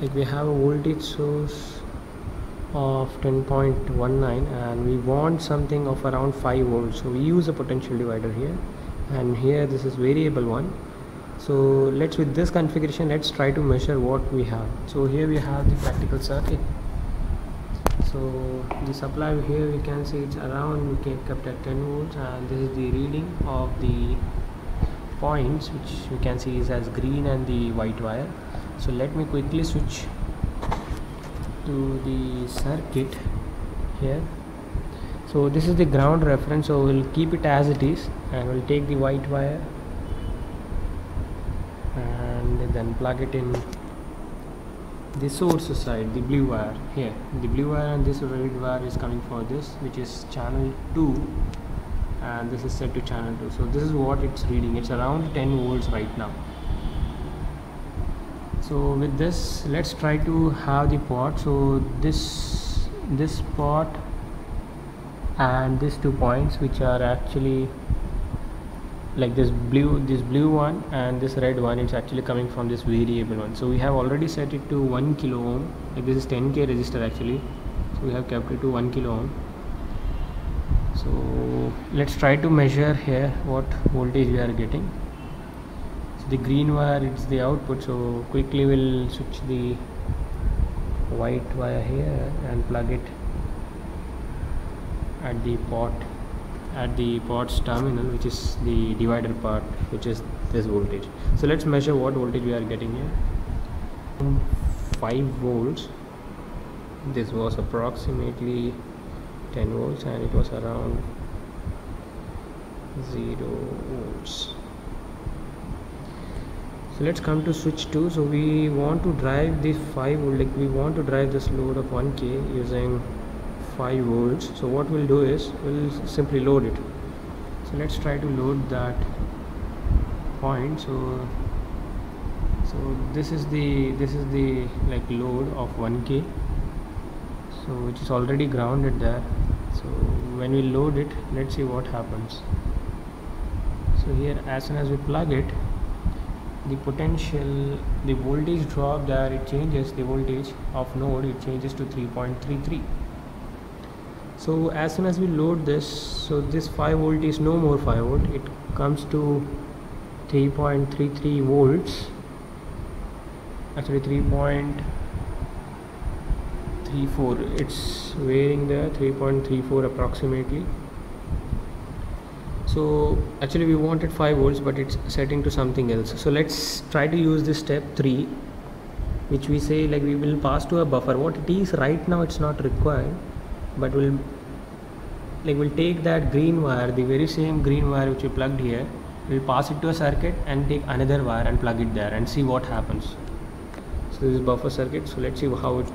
like we have a voltage source of 10.19 and we want something of around 5 volts. So we use a potential divider here and here this is variable one. So let's with this configuration let's try to measure what we have. So here we have the practical circuit. So the supply here we can see it's around we kept at 10 volts and this is the reading of the points which we can see is as green and the white wire so let me quickly switch to the circuit here. So this is the ground reference. So we'll keep it as it is and we'll take the white wire and then plug it in the source side the blue wire here. The blue wire and this red wire is coming for this which is channel 2 and this is set to channel 2 so this is what it's reading. It's around 10 volts right now so with this let's try to have the pot. So this this pot and these two points which are actually like this blue this blue one and this red one it's actually coming from this variable one. So we have already set it to 1 kilo ohm. Like this is 10k resistor actually. So we have kept it to 1 kilo ohm. So let's try to measure here what voltage we are getting the green wire it's the output so quickly we'll switch the white wire here and plug it at the pot at the pot's terminal which is the divider part which is this voltage. So let's measure what voltage we are getting here. 5 volts. This was approximately 10 volts and it was around 0 volts so let's come to switch 2 so we want to drive this 5 volt like we want to drive this load of 1k using 5 volts. So what we'll do is we'll simply load it. So let's try to load that point. So so this is the this is the like load of 1k so which is already grounded there. So when we load it let's see what happens. So here as soon as we plug it the potential the voltage drop there it changes the voltage of node it changes to 3.33 so as soon as we load this so this 5 volt is no more 5 volt it comes to 3.33 volts. Actually 3.34 it's varying there 3.34 approximately so actually we wanted 5 volts but it's setting to something else. So let's try to use this step 3 which we say like we will pass to a buffer. What it is right now it's not required but we'll like we'll take that green wire the very same green wire which we plugged here. We'll pass it to a circuit and take another wire and plug it there and see what happens. So this is buffer circuit. So let's see how it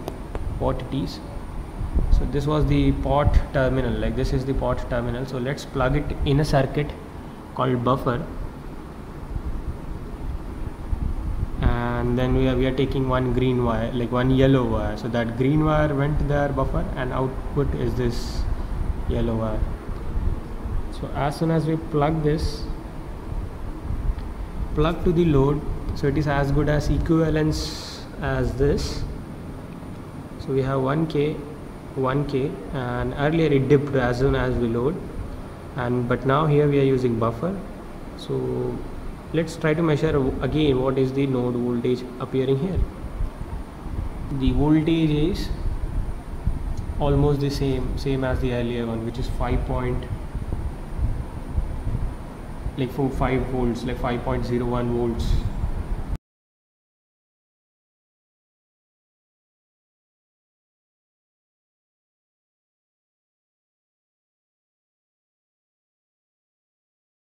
what it is so this was the pot terminal like this is the pot terminal. So let's plug it in a circuit called buffer. And then we are, we are taking one green wire like one yellow wire. So that green wire went there buffer and output is this yellow wire. So as soon as we plug this plug to the load. So it is as good as equivalence as this. So we have 1k 1k and earlier it dipped as soon as we load. And but now here we are using buffer. So let's try to measure again what is the node voltage appearing here. The voltage is almost the same same as the earlier one which is 5 point like for 5 volts like 5.01 volts